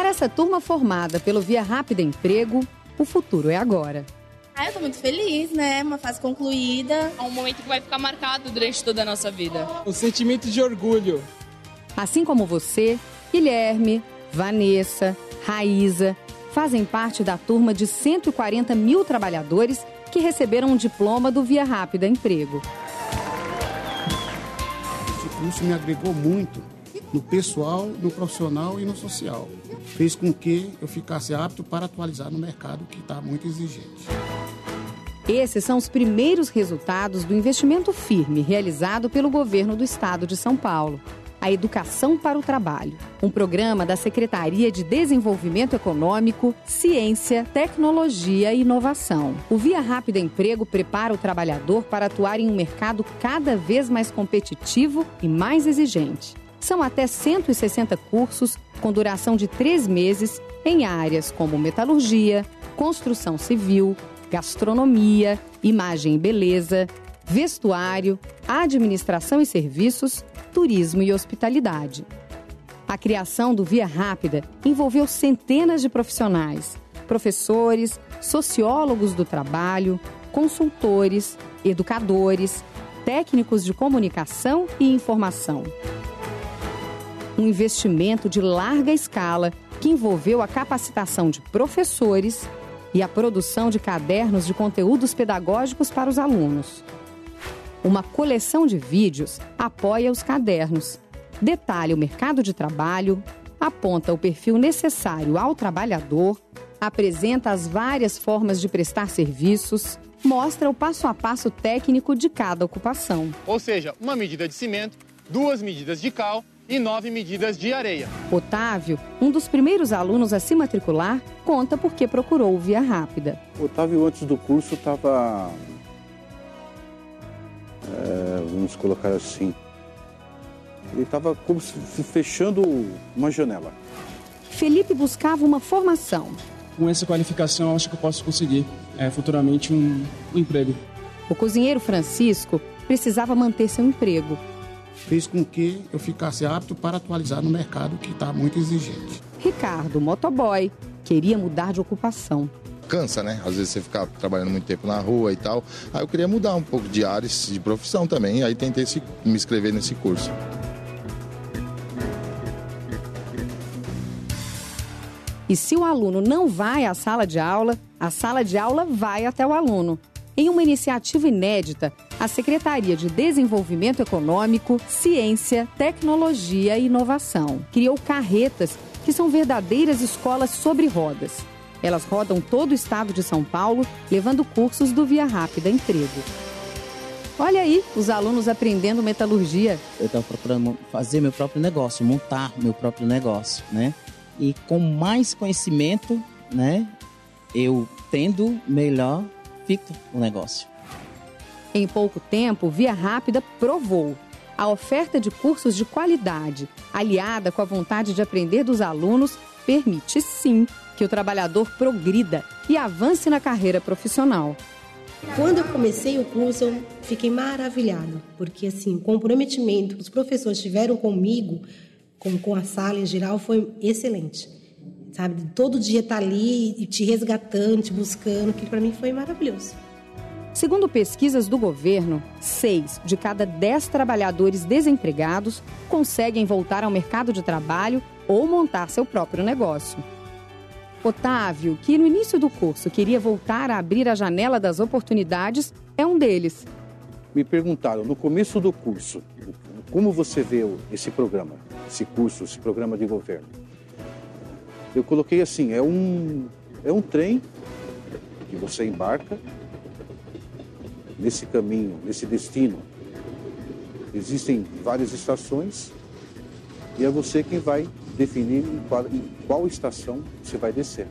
Para essa turma formada pelo Via Rápida Emprego, o futuro é agora. Ah, eu tô muito feliz, né? Uma fase concluída. É um momento que vai ficar marcado durante toda a nossa vida. Um sentimento de orgulho. Assim como você, Guilherme, Vanessa, Raíza fazem parte da turma de 140 mil trabalhadores que receberam um diploma do Via Rápida Emprego. Esse curso me agregou muito no pessoal, no profissional e no social. Fez com que eu ficasse apto para atualizar no mercado que está muito exigente. Esses são os primeiros resultados do investimento firme realizado pelo governo do estado de São Paulo. A Educação para o Trabalho, um programa da Secretaria de Desenvolvimento Econômico, Ciência, Tecnologia e Inovação. O Via Rápida Emprego prepara o trabalhador para atuar em um mercado cada vez mais competitivo e mais exigente. São até 160 cursos com duração de três meses em áreas como metalurgia, construção civil, gastronomia, imagem e beleza, vestuário, administração e serviços, turismo e hospitalidade. A criação do Via Rápida envolveu centenas de profissionais, professores, sociólogos do trabalho, consultores, educadores, técnicos de comunicação e informação um investimento de larga escala que envolveu a capacitação de professores e a produção de cadernos de conteúdos pedagógicos para os alunos. Uma coleção de vídeos apoia os cadernos, detalha o mercado de trabalho, aponta o perfil necessário ao trabalhador, apresenta as várias formas de prestar serviços, mostra o passo a passo técnico de cada ocupação. Ou seja, uma medida de cimento, duas medidas de cal e nove medidas de areia. Otávio, um dos primeiros alunos a se matricular, conta por que procurou o Via Rápida. Otávio, antes do curso, estava. É, vamos colocar assim. Ele estava como se fechando uma janela. Felipe buscava uma formação. Com essa qualificação, acho que eu posso conseguir é, futuramente um, um emprego. O cozinheiro Francisco precisava manter seu emprego fez com que eu ficasse apto para atualizar no mercado que está muito exigente. Ricardo, motoboy, queria mudar de ocupação. Cansa, né? Às vezes você fica trabalhando muito tempo na rua e tal. Aí eu queria mudar um pouco de áreas de profissão também. Aí tentei me inscrever nesse curso. E se o aluno não vai à sala de aula, a sala de aula vai até o aluno. Em uma iniciativa inédita, a Secretaria de Desenvolvimento Econômico, Ciência, Tecnologia e Inovação criou carretas que são verdadeiras escolas sobre rodas. Elas rodam todo o estado de São Paulo, levando cursos do Via Rápida Emprego. Olha aí, os alunos aprendendo metalurgia. Eu estava procurando fazer meu próprio negócio, montar meu próprio negócio, né? E com mais conhecimento, né? Eu tendo melhor fica o negócio. Em pouco tempo, Via Rápida provou. A oferta de cursos de qualidade, aliada com a vontade de aprender dos alunos, permite sim que o trabalhador progrida e avance na carreira profissional. Quando eu comecei o curso, eu fiquei maravilhada, porque assim, o comprometimento que os professores tiveram comigo, com, com a sala em geral, foi excelente sabe? Todo dia estar tá ali te resgatando, te buscando, que para mim foi maravilhoso. Segundo pesquisas do governo, seis de cada dez trabalhadores desempregados conseguem voltar ao mercado de trabalho ou montar seu próprio negócio. Otávio, que no início do curso queria voltar a abrir a janela das oportunidades, é um deles. Me perguntaram no começo do curso como você vê esse programa, esse curso, esse programa de governo eu coloquei assim, é um, é um trem que você embarca nesse caminho, nesse destino. Existem várias estações e é você quem vai definir em qual, em qual estação você vai descer.